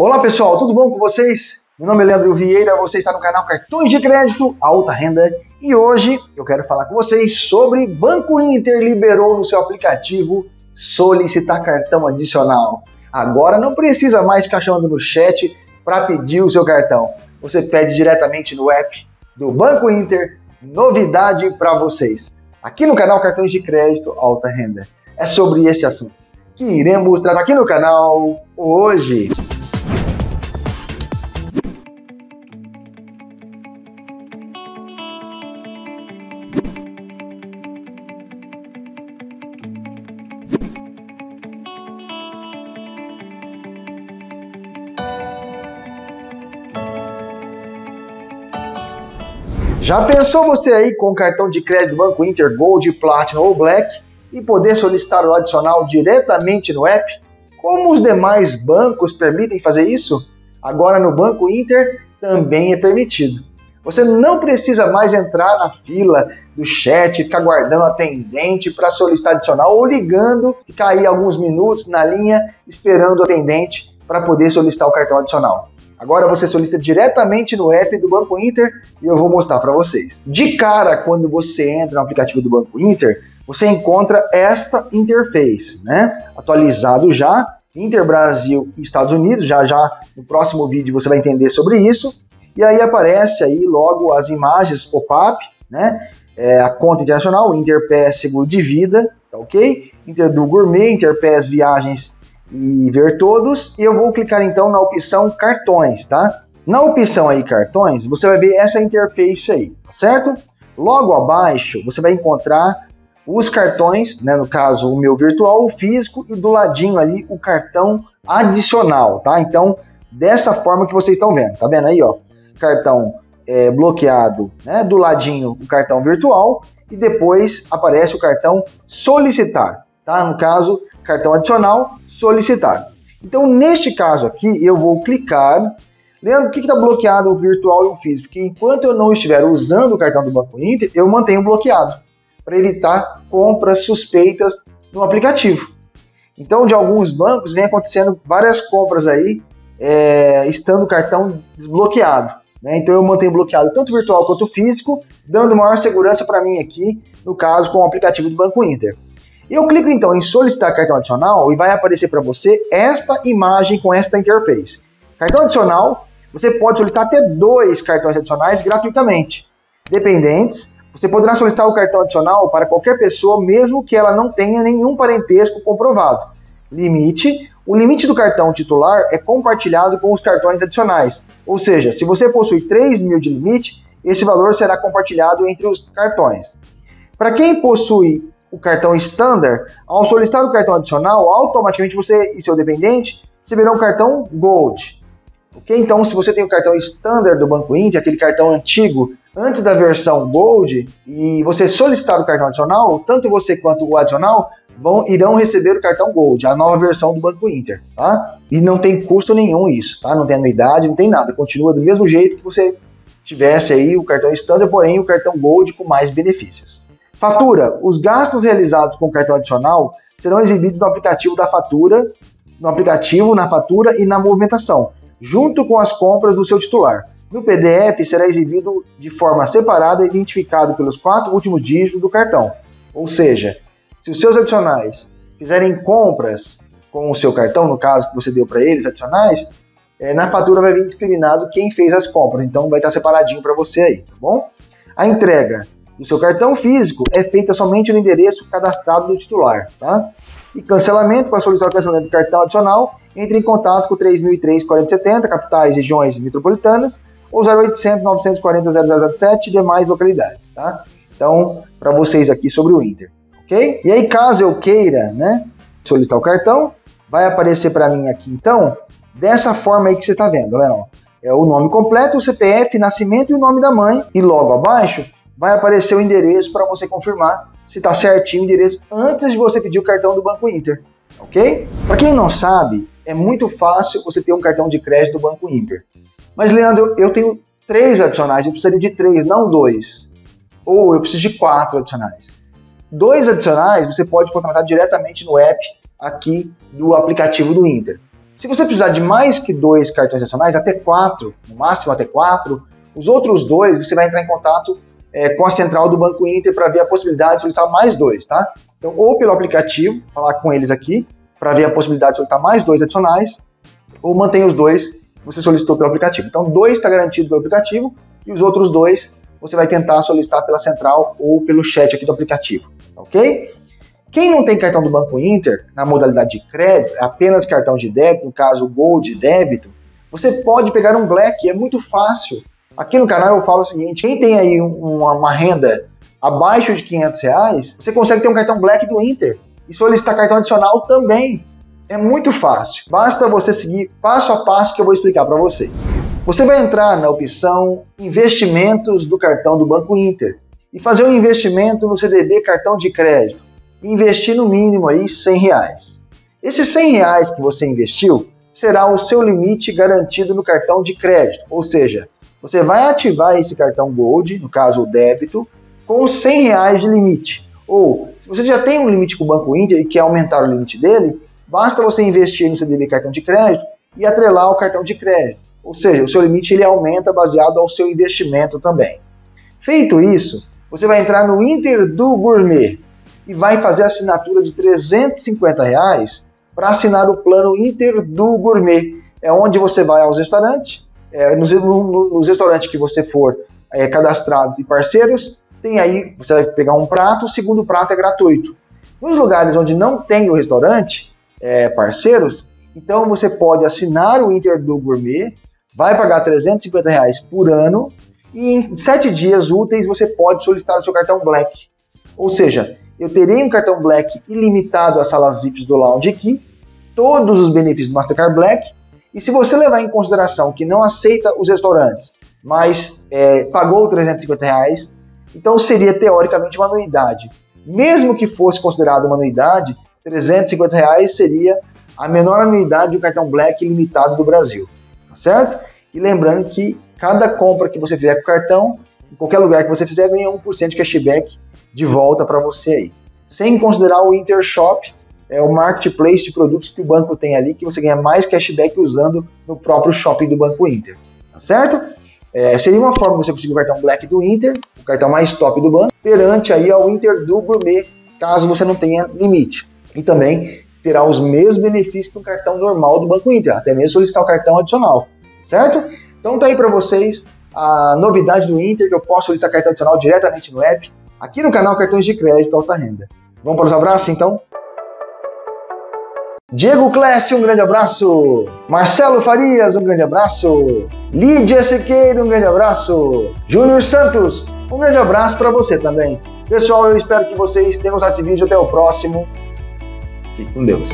Olá pessoal, tudo bom com vocês? Meu nome é Leandro Vieira, você está no canal Cartões de Crédito Alta Renda e hoje eu quero falar com vocês sobre Banco Inter liberou no seu aplicativo solicitar cartão adicional. Agora não precisa mais ficar chamando no chat para pedir o seu cartão. Você pede diretamente no app do Banco Inter. Novidade para vocês. Aqui no canal Cartões de Crédito Alta Renda. É sobre este assunto que iremos tratar aqui no canal hoje. Já pensou você aí com o cartão de crédito do Banco Inter Gold, Platinum ou Black e poder solicitar o adicional diretamente no app? Como os demais bancos permitem fazer isso? Agora no Banco Inter também é permitido. Você não precisa mais entrar na fila do chat, ficar guardando atendente para solicitar adicional ou ligando, ficar aí alguns minutos na linha esperando o atendente para poder solicitar o cartão adicional. Agora você solicita diretamente no app do Banco Inter e eu vou mostrar para vocês. De cara, quando você entra no aplicativo do Banco Inter, você encontra esta interface, né? Atualizado já, Inter Brasil e Estados Unidos, já já no próximo vídeo você vai entender sobre isso. E aí aparece aí logo as imagens pop-up, né? É, a conta internacional, Interpass Seguro de Vida, tá ok? Inter do Gourmet, Interpass Viagens e ver todos. E eu vou clicar então na opção cartões, tá? Na opção aí cartões, você vai ver essa interface aí, tá certo? Logo abaixo, você vai encontrar os cartões, né, no caso o meu virtual, o físico e do ladinho ali o cartão adicional, tá? Então, dessa forma que vocês estão vendo, tá vendo aí, ó? Cartão é, bloqueado, né? Do ladinho o cartão virtual e depois aparece o cartão solicitar, tá? No caso, cartão adicional, solicitar. Então, neste caso aqui, eu vou clicar. Lembra o que está bloqueado o virtual e o físico? Porque enquanto eu não estiver usando o cartão do Banco Inter, eu mantenho bloqueado para evitar compras suspeitas no aplicativo. Então, de alguns bancos, vem acontecendo várias compras aí, é, estando o cartão desbloqueado. Né? Então, eu mantenho bloqueado tanto virtual quanto físico, dando maior segurança para mim aqui, no caso, com o aplicativo do Banco Inter. Eu clico então em solicitar cartão adicional e vai aparecer para você esta imagem com esta interface. Cartão adicional, você pode solicitar até dois cartões adicionais gratuitamente. Dependentes, você poderá solicitar o cartão adicional para qualquer pessoa, mesmo que ela não tenha nenhum parentesco comprovado. Limite: o limite do cartão titular é compartilhado com os cartões adicionais. Ou seja, se você possui 3 mil de limite, esse valor será compartilhado entre os cartões. Para quem possui o cartão standard, ao solicitar o cartão adicional, automaticamente você e seu dependente receberão o cartão Gold. Ok? Então, se você tem o cartão standard do Banco Inter, aquele cartão antigo, antes da versão Gold, e você solicitar o cartão adicional, tanto você quanto o adicional vão, irão receber o cartão Gold, a nova versão do Banco Inter, tá? E não tem custo nenhum isso, tá? Não tem anuidade, não tem nada. Continua do mesmo jeito que você tivesse aí o cartão standard, porém o cartão Gold com mais benefícios. Fatura. Os gastos realizados com cartão adicional serão exibidos no aplicativo da fatura, no aplicativo, na fatura e na movimentação, junto com as compras do seu titular. No PDF será exibido de forma separada, identificado pelos quatro últimos dígitos do cartão. Ou seja, se os seus adicionais fizerem compras com o seu cartão, no caso que você deu para eles adicionais, é, na fatura vai vir discriminado quem fez as compras. Então vai estar separadinho para você aí, tá bom? A entrega do seu cartão físico é feita somente no endereço cadastrado do titular, tá? E cancelamento, para solicitar o cancelamento do cartão adicional, entre em contato com 3003 4070, capitais, regiões metropolitanas, ou 0800 940 0007 e demais localidades, tá? Então, para vocês aqui sobre o Inter, ok? E aí, caso eu queira, né, solicitar o cartão, vai aparecer para mim aqui, então, dessa forma aí que você está vendo, tá vendo? É o nome completo, o CPF, nascimento e o nome da mãe, e logo abaixo vai aparecer o endereço para você confirmar se está certinho o endereço antes de você pedir o cartão do Banco Inter, ok? Para quem não sabe, é muito fácil você ter um cartão de crédito do Banco Inter. Mas, Leandro, eu tenho três adicionais, eu precisaria de três, não dois. Ou eu preciso de quatro adicionais. Dois adicionais você pode contratar diretamente no app aqui do aplicativo do Inter. Se você precisar de mais que dois cartões adicionais, até quatro, no máximo até quatro, os outros dois você vai entrar em contato é, com a central do Banco Inter para ver a possibilidade de solicitar mais dois, tá? Então, ou pelo aplicativo, falar com eles aqui, para ver a possibilidade de solicitar mais dois adicionais, ou mantém os dois você solicitou pelo aplicativo. Então, dois está garantido pelo aplicativo e os outros dois você vai tentar solicitar pela central ou pelo chat aqui do aplicativo, ok? Quem não tem cartão do Banco Inter, na modalidade de crédito, apenas cartão de débito, no caso Gold débito, você pode pegar um Black, é muito fácil. Aqui no canal eu falo o seguinte, quem tem aí uma, uma renda abaixo de 500 reais, você consegue ter um cartão Black do Inter e solicitar cartão adicional também. É muito fácil. Basta você seguir passo a passo que eu vou explicar para vocês. Você vai entrar na opção Investimentos do cartão do Banco Inter e fazer um investimento no CDB cartão de crédito. E investir no mínimo aí 100 reais. Esses 100 reais que você investiu será o seu limite garantido no cartão de crédito, ou seja, você vai ativar esse cartão Gold, no caso o débito, com 100 reais de limite. Ou, se você já tem um limite com o Banco Inter e quer aumentar o limite dele, basta você investir no CDB cartão de crédito e atrelar o cartão de crédito. Ou seja, o seu limite ele aumenta baseado ao seu investimento também. Feito isso, você vai entrar no Inter do Gourmet e vai fazer a assinatura de 350 reais para assinar o plano Inter do Gourmet. É onde você vai aos restaurantes, é, nos, no, nos, restaurantes que você for é, cadastrados e parceiros, tem aí, você vai pegar um prato, o segundo prato é gratuito. Nos lugares onde não tem o restaurante, é, parceiros, então você pode assinar o Inter do Gourmet, vai pagar 350 reais por ano e em sete dias úteis você pode solicitar o seu cartão Black. Ou seja, eu terei um cartão Black ilimitado às salas VIPs do Lounge aqui, todos os benefícios do Mastercard Black, e se você levar em consideração que não aceita os restaurantes, mas é, pagou 350 reais, então seria teoricamente uma anuidade. Mesmo que fosse considerado uma anuidade, 350 reais seria a menor anuidade do cartão Black limitado do Brasil, tá certo? E lembrando que cada compra que você fizer com o cartão, em qualquer lugar que você fizer, ganha 1% de cashback de volta para você aí. Sem considerar o Intershop, é o marketplace de produtos que o banco tem ali, que você ganha mais cashback usando no próprio shopping do Banco Inter, tá certo? É, seria uma forma de você conseguir o cartão Black do Inter, o cartão mais top do banco, perante aí ao Inter do Gourmet, caso você não tenha limite. E também terá os mesmos benefícios que o cartão normal do Banco Inter, até mesmo solicitar o cartão adicional, certo? Então tá aí para vocês a novidade do Inter, que eu posso solicitar cartão adicional diretamente no app, aqui no canal Cartões de Crédito Alta Renda. Vamos para os abraços então? Diego Clécio, um grande abraço. Marcelo Farias, um grande abraço. Lídia Siqueira, um grande abraço. Júnior Santos, um grande abraço para você também. Pessoal, eu espero que vocês tenham gostado desse vídeo. Até o próximo. Fique com Deus.